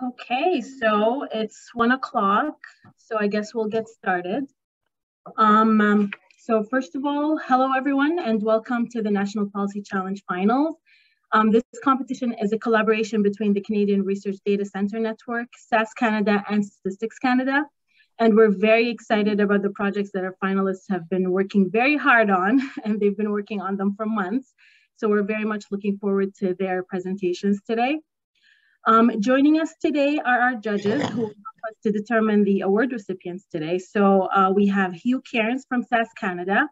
Okay, so it's one o'clock, so I guess we'll get started. Um, um, so first of all, hello everyone and welcome to the National Policy Challenge Finals. Um, this competition is a collaboration between the Canadian Research Data Centre Network, SAS Canada and Statistics Canada. And we're very excited about the projects that our finalists have been working very hard on and they've been working on them for months. So we're very much looking forward to their presentations today. Um, joining us today are our judges who help us to determine the award recipients today. So uh, we have Hugh Cairns from SAS Canada.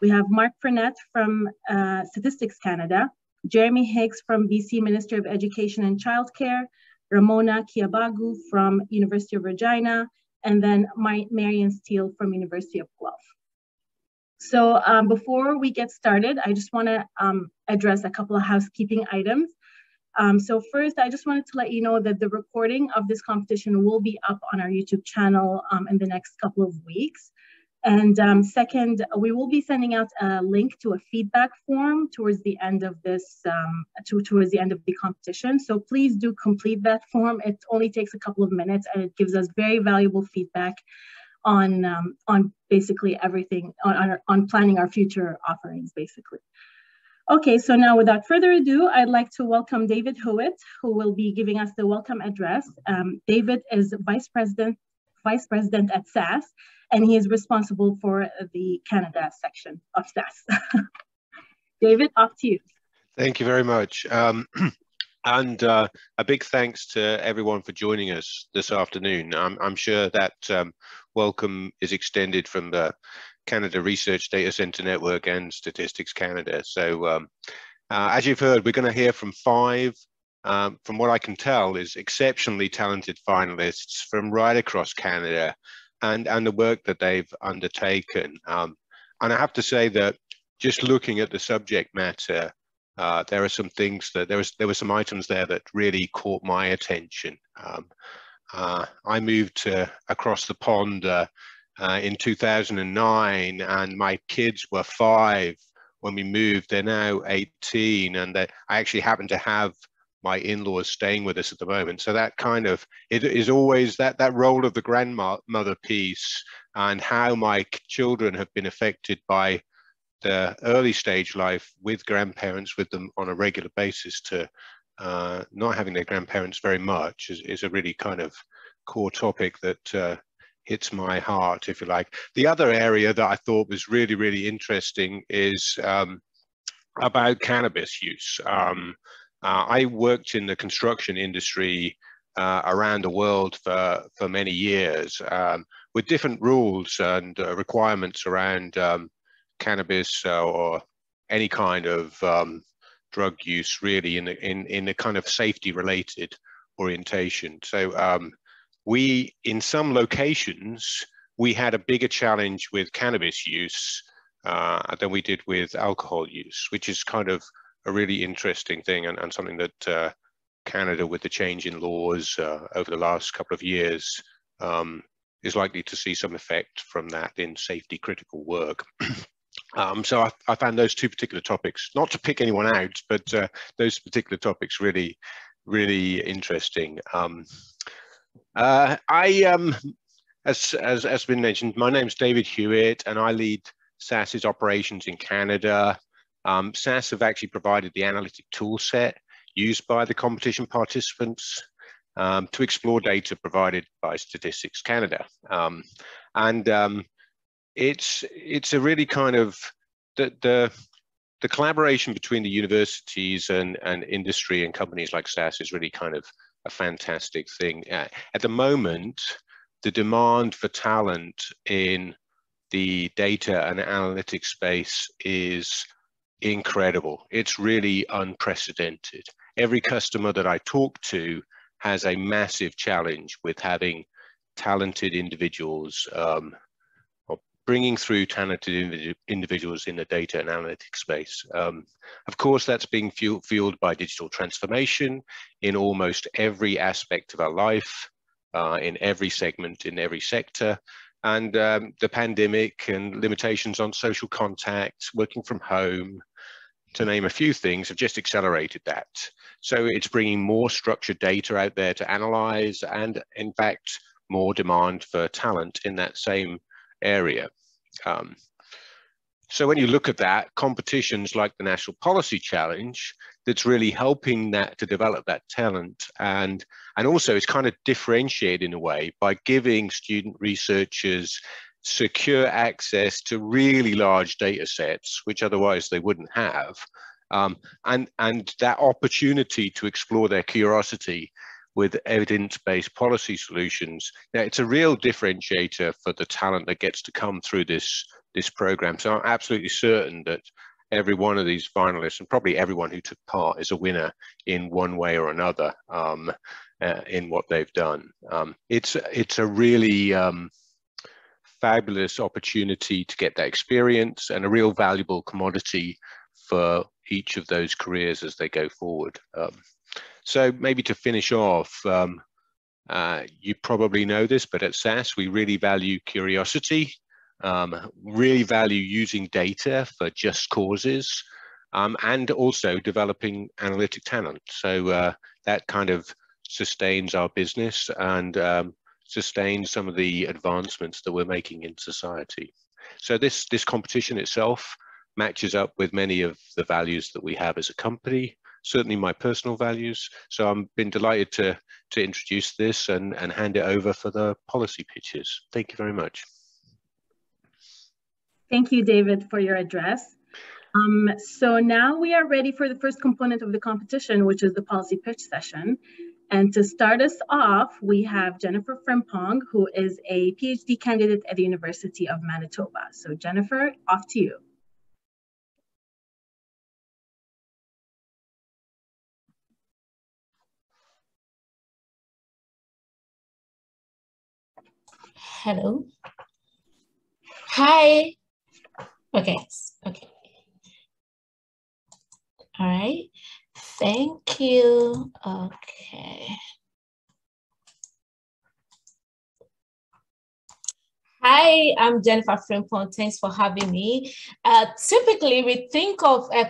We have Mark Frenette from uh, Statistics Canada, Jeremy Higgs from BC Ministry of Education and Childcare, Ramona Kiabagu from University of Regina, and then my, Marion Steele from University of Guelph. So um, before we get started, I just wanna um, address a couple of housekeeping items. Um, so first, I just wanted to let you know that the recording of this competition will be up on our YouTube channel um, in the next couple of weeks. And um, second, we will be sending out a link to a feedback form towards the end of this, um, to, towards the end of the competition. So please do complete that form. It only takes a couple of minutes and it gives us very valuable feedback on, um, on basically everything, on, on, on planning our future offerings, basically. Okay, so now without further ado, I'd like to welcome David Hewett, who will be giving us the welcome address. Um, David is Vice President, Vice President at SAS, and he is responsible for the Canada section of SAS. David, off to you. Thank you very much. Um, and uh, a big thanks to everyone for joining us this afternoon. I'm, I'm sure that um, welcome is extended from the Canada Research Data Center Network and Statistics Canada. So um, uh, as you've heard, we're going to hear from five, um, from what I can tell, is exceptionally talented finalists from right across Canada and, and the work that they've undertaken. Um, and I have to say that just looking at the subject matter, uh, there are some things that there was there were some items there that really caught my attention. Um, uh, I moved to, across the pond uh, uh, in 2009 and my kids were five when we moved. They're now 18 and I actually happen to have my in-laws staying with us at the moment. So that kind of, it is always that, that role of the grandmother piece and how my children have been affected by the early stage life with grandparents with them on a regular basis to uh, not having their grandparents very much is, is a really kind of core topic that uh, hits my heart, if you like. The other area that I thought was really, really interesting is um, about cannabis use. Um, uh, I worked in the construction industry uh, around the world for, for many years um, with different rules and uh, requirements around um, cannabis uh, or any kind of um, drug use really in, in, in a kind of safety related orientation. So um, we, in some locations, we had a bigger challenge with cannabis use uh, than we did with alcohol use, which is kind of a really interesting thing and, and something that uh, Canada, with the change in laws uh, over the last couple of years, um, is likely to see some effect from that in safety critical work. um, so I, I, found those two particular topics, not to pick anyone out, but uh, those particular topics really, really interesting. Um, uh, I, um, as, as, as been mentioned, my name is David Hewett and I lead SAS's operations in Canada. Um, SAS have actually provided the analytic tool set used by the competition participants um, to explore data provided by Statistics Canada. Um, and um, it's, it's a really kind of, the, the, the collaboration between the universities and, and industry and companies like SAS is really kind of a fantastic thing. Uh, at the moment, the demand for talent in the data and analytics space is incredible. It's really unprecedented. Every customer that I talk to has a massive challenge with having talented individuals um, bringing through talented individuals in the data and analytics space. Um, of course, that's being fueled by digital transformation in almost every aspect of our life, uh, in every segment, in every sector. And um, the pandemic and limitations on social contact, working from home, to name a few things, have just accelerated that. So it's bringing more structured data out there to analyze and in fact, more demand for talent in that same area. Um, so when you look at that, competitions like the National Policy Challenge, that's really helping that to develop that talent and and also it's kind of differentiated in a way by giving student researchers secure access to really large data sets, which otherwise they wouldn't have. Um, and, and that opportunity to explore their curiosity with evidence-based policy solutions. Now, it's a real differentiator for the talent that gets to come through this, this program. So I'm absolutely certain that every one of these finalists and probably everyone who took part is a winner in one way or another um, uh, in what they've done. Um, it's, it's a really, um, fabulous opportunity to get that experience and a real valuable commodity for each of those careers as they go forward. Um, so maybe to finish off, um, uh, you probably know this, but at SAS, we really value curiosity, um, really value using data for just causes, um, and also developing analytic talent. So uh, that kind of sustains our business and um, sustain some of the advancements that we're making in society. So this, this competition itself matches up with many of the values that we have as a company, certainly my personal values. So I've been delighted to, to introduce this and, and hand it over for the policy pitches. Thank you very much. Thank you, David, for your address. Um, so now we are ready for the first component of the competition, which is the policy pitch session. And to start us off, we have Jennifer Frimpong, who is a PhD candidate at the University of Manitoba. So Jennifer, off to you. Hello. Hi. Okay, okay. All right. Thank you. Okay. Hi, I'm Jennifer Frimpong. Thanks for having me. Uh, typically, we think of uh,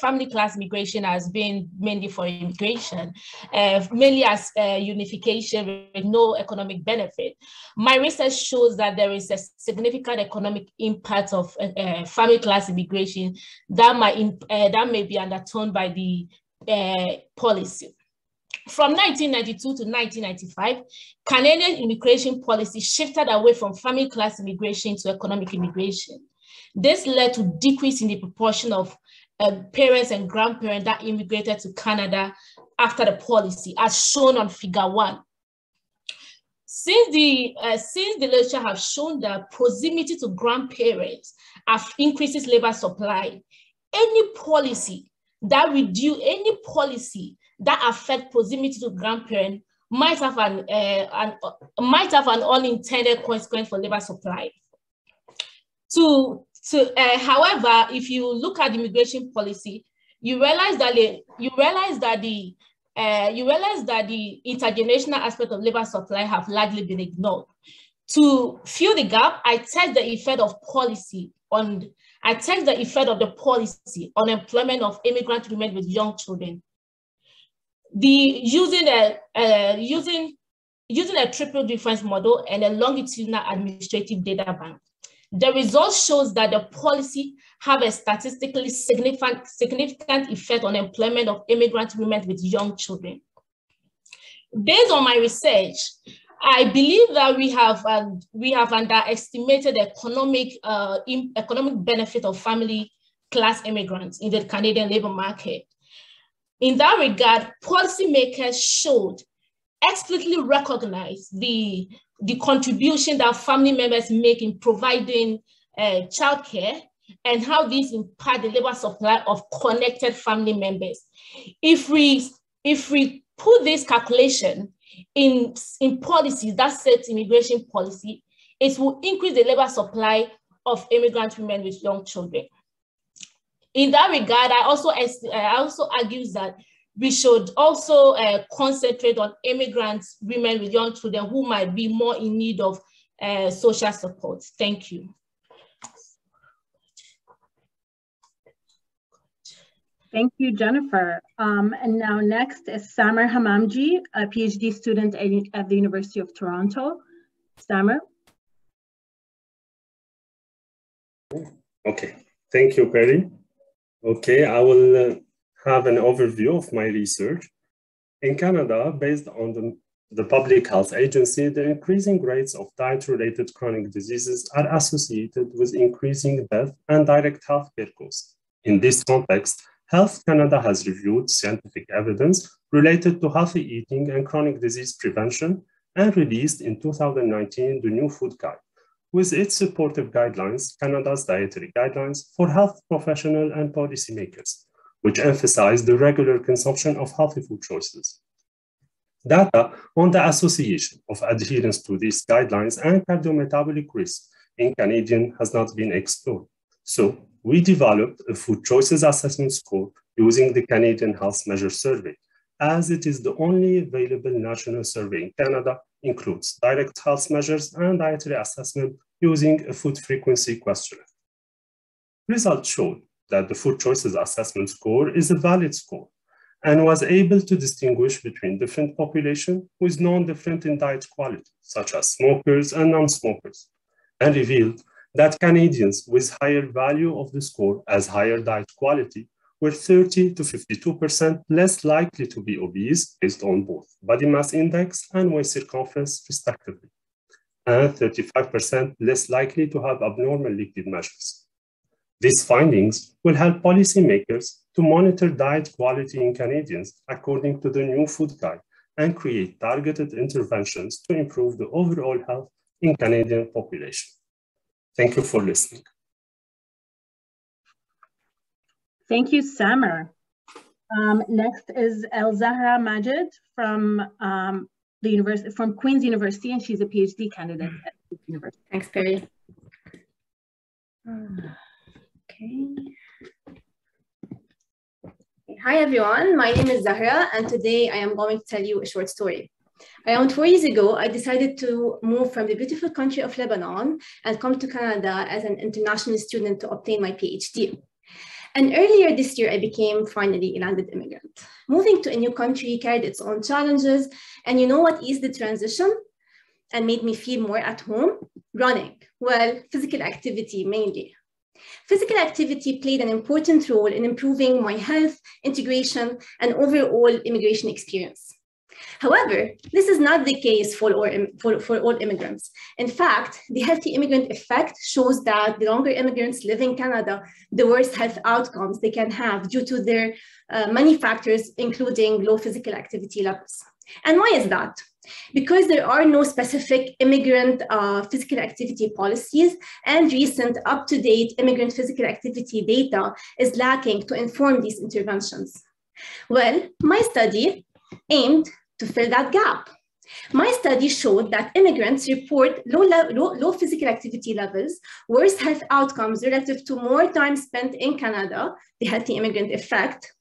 family class migration has been mainly for immigration, uh, mainly as uh, unification with no economic benefit. My research shows that there is a significant economic impact of uh, uh family class immigration that might uh, that may be undertoned by the uh, policy. From 1992 to 1995, Canadian immigration policy shifted away from family class immigration to economic immigration. This led to decrease in the proportion of uh, parents and grandparents that immigrated to Canada after the policy, as shown on figure one. Since the, uh, since the literature has shown that proximity to grandparents increases labor supply, any policy that reduce any policy that affect proximity to grandparents might have an, uh, an uh, might have an unintended consequence for labor supply. To so, uh, however, if you look at immigration policy, you realize that the, you realize that the uh, you realize that the intergenerational aspect of labor supply have largely been ignored. To fill the gap, I test the effect of policy on I test the effect of the policy on employment of immigrant women with young children. The using a uh, using using a triple difference model and a longitudinal administrative data bank. The results shows that the policy have a statistically significant, significant effect on employment of immigrant women with young children. Based on my research, I believe that we have uh, we have underestimated the economic uh, economic benefit of family class immigrants in the Canadian labor market. In that regard, policymakers should explicitly recognize the the contribution that family members make in providing uh, childcare and how these impact the labor supply of connected family members. If we, if we put this calculation in, in policies that sets immigration policy, it will increase the labor supply of immigrant women with young children. In that regard, I also, I also argue that we should also uh, concentrate on immigrants, women with young children who might be more in need of uh, social support. Thank you. Thank you, Jennifer. Um, and now next is Samer Hamamji, a PhD student at the University of Toronto. Samer. Okay, thank you, Perry. Okay, I will uh, have an overview of my research. In Canada, based on the, the Public Health Agency, the increasing rates of diet-related chronic diseases are associated with increasing death and direct healthcare costs. In this context, Health Canada has reviewed scientific evidence related to healthy eating and chronic disease prevention and released in 2019 the new food guide. With its supportive guidelines, Canada's dietary guidelines for health professionals and policymakers, which emphasize the regular consumption of healthy food choices. Data on the association of adherence to these guidelines and cardiometabolic risk in Canadian has not been explored. So we developed a food choices assessment score using the Canadian Health Measure Survey, as it is the only available national survey in Canada, includes direct health measures and dietary assessment using a food frequency questionnaire. Results showed that the food choices assessment score is a valid score and was able to distinguish between different populations with non-different in diet quality, such as smokers and non-smokers, and revealed that Canadians with higher value of the score as higher diet quality were 30 to 52% less likely to be obese based on both body mass index and waist circumference respectively, and 35% less likely to have abnormal lipid measures. These findings will help policymakers to monitor diet quality in Canadians according to the new food guide and create targeted interventions to improve the overall health in Canadian population. Thank you for listening. Thank you, Samer. Um, next is El Zahra Majid from um, the university from Queen's University, and she's a PhD candidate at Queen's University. Thanks, Perry. Okay. Hi, everyone. My name is Zahra, and today I am going to tell you a short story. Around four years ago, I decided to move from the beautiful country of Lebanon and come to Canada as an international student to obtain my PhD. And earlier this year, I became finally a landed immigrant. Moving to a new country carried its own challenges. And you know what eased the transition and made me feel more at home? Running. Well, physical activity mainly. Physical activity played an important role in improving my health, integration, and overall immigration experience. However, this is not the case for all, for, for all immigrants. In fact, the healthy immigrant effect shows that the longer immigrants live in Canada, the worse health outcomes they can have due to their uh, many factors, including low physical activity levels. And why is that? Because there are no specific immigrant uh, physical activity policies and recent up-to-date immigrant physical activity data is lacking to inform these interventions. Well, my study aimed to fill that gap. My study showed that immigrants report low, low, low, physical activity levels, worse health outcomes relative to more time spent in Canada, the healthy immigrant effect,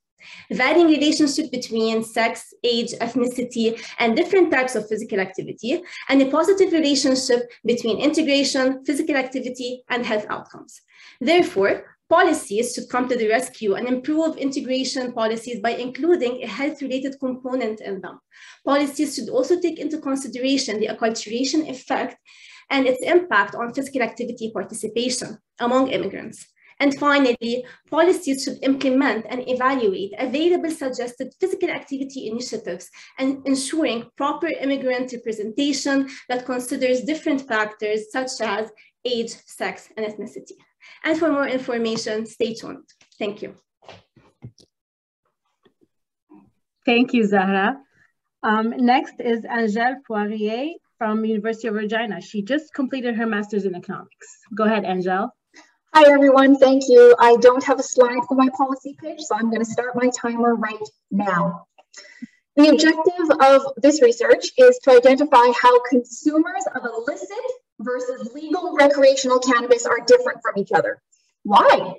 varying relationship between sex, age, ethnicity, and different types of physical activity, and a positive relationship between integration, physical activity, and health outcomes. Therefore, policies should come to the rescue and improve integration policies by including a health-related component in them. Policies should also take into consideration the acculturation effect and its impact on physical activity participation among immigrants. And finally, policies should implement and evaluate available suggested physical activity initiatives and ensuring proper immigrant representation that considers different factors such as age, sex, and ethnicity. And for more information, stay tuned. Thank you. Thank you, Zahra. Um, next is Angèle Poirier from University of Regina. She just completed her master's in economics. Go ahead, Angèle. Hi, everyone. Thank you. I don't have a slide for my policy pitch, so I'm going to start my timer right now. The objective of this research is to identify how consumers of illicit versus legal recreational cannabis are different from each other. Why?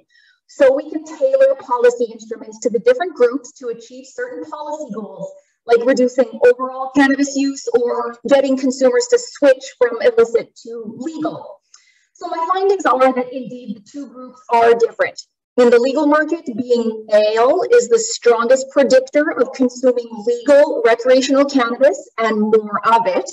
So we can tailor policy instruments to the different groups to achieve certain policy goals, like reducing overall cannabis use or getting consumers to switch from illicit to legal. So my findings are that indeed the two groups are different. In the legal market, being male is the strongest predictor of consuming legal recreational cannabis and more of it.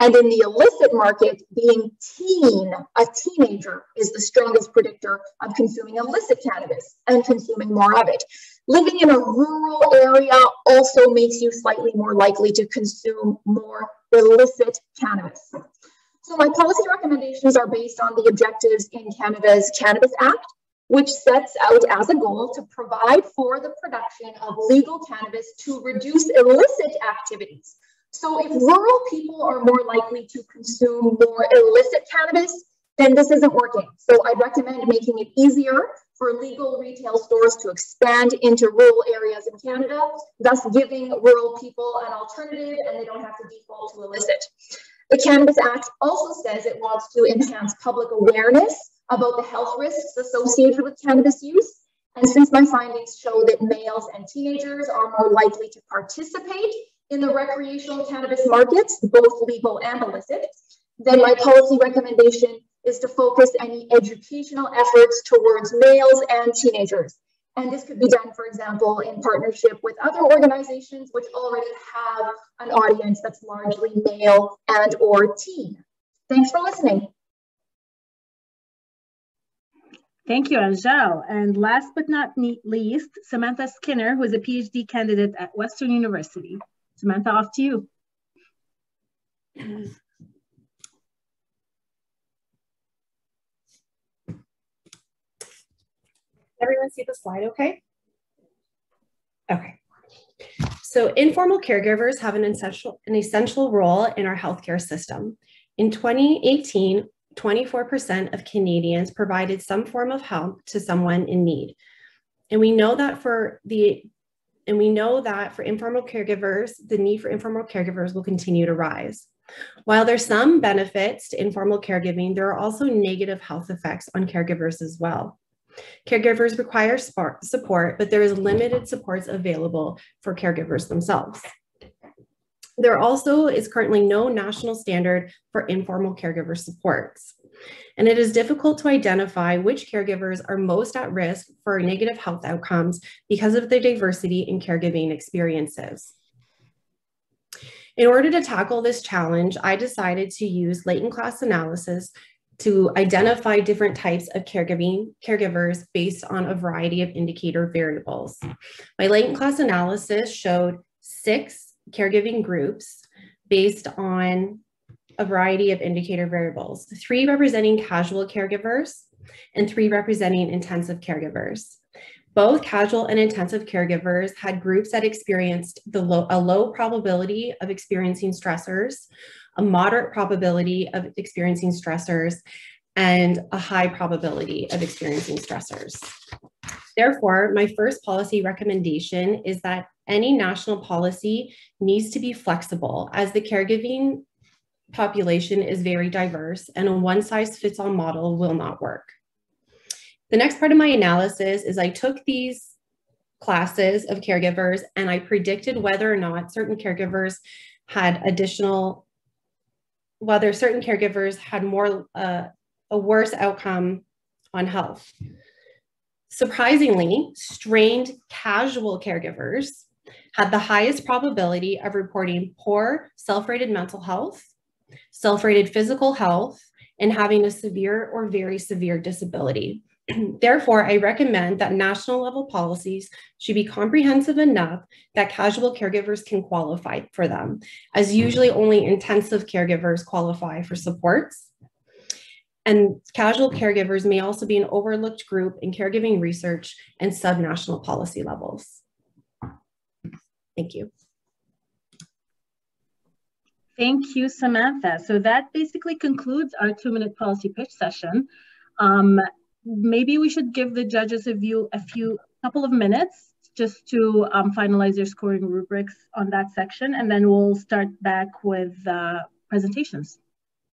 And in the illicit market, being teen, a teenager, is the strongest predictor of consuming illicit cannabis and consuming more of it. Living in a rural area also makes you slightly more likely to consume more illicit cannabis. So my policy recommendations are based on the objectives in Canada's Cannabis Act, which sets out as a goal to provide for the production of legal cannabis to reduce illicit activities. So if rural people are more likely to consume more illicit cannabis, then this isn't working. So I'd recommend making it easier for legal retail stores to expand into rural areas in Canada, thus giving rural people an alternative and they don't have to default to illicit. The Cannabis Act also says it wants to enhance public awareness about the health risks associated with cannabis use. And since my findings show that males and teenagers are more likely to participate in the recreational cannabis markets, both legal and illicit, then my policy recommendation is to focus any educational efforts towards males and teenagers. And this could be done, for example, in partnership with other organizations which already have an audience that's largely male and or teen. Thanks for listening. Thank you, Angèle. And last but not least, Samantha Skinner, who is a PhD candidate at Western University. Samantha, off to you. Everyone see the slide okay? Okay. So informal caregivers have an essential, an essential role in our healthcare system. In 2018, 24% of Canadians provided some form of help to someone in need. And we know that for the and we know that for informal caregivers, the need for informal caregivers will continue to rise. While there's some benefits to informal caregiving, there are also negative health effects on caregivers as well. Caregivers require support, but there is limited supports available for caregivers themselves. There also is currently no national standard for informal caregiver supports. And it is difficult to identify which caregivers are most at risk for negative health outcomes because of the diversity in caregiving experiences. In order to tackle this challenge, I decided to use latent class analysis to identify different types of caregiving caregivers based on a variety of indicator variables. My latent class analysis showed six caregiving groups based on a variety of indicator variables, three representing casual caregivers and three representing intensive caregivers. Both casual and intensive caregivers had groups that experienced the low, a low probability of experiencing stressors, a moderate probability of experiencing stressors, and a high probability of experiencing stressors. Therefore, my first policy recommendation is that any national policy needs to be flexible as the caregiving population is very diverse and a one size fits all model will not work. The next part of my analysis is I took these classes of caregivers and I predicted whether or not certain caregivers had additional, whether certain caregivers had more, uh, a worse outcome on health. Surprisingly, strained casual caregivers had the highest probability of reporting poor self-rated mental health, self-rated physical health, and having a severe or very severe disability. Therefore, I recommend that national level policies should be comprehensive enough that casual caregivers can qualify for them, as usually only intensive caregivers qualify for supports. And casual caregivers may also be an overlooked group in caregiving research and subnational policy levels. Thank you. Thank you, Samantha. So that basically concludes our two-minute policy pitch session. Um, maybe we should give the judges a view, a few couple of minutes just to um, finalize their scoring rubrics on that section, and then we'll start back with uh, presentations.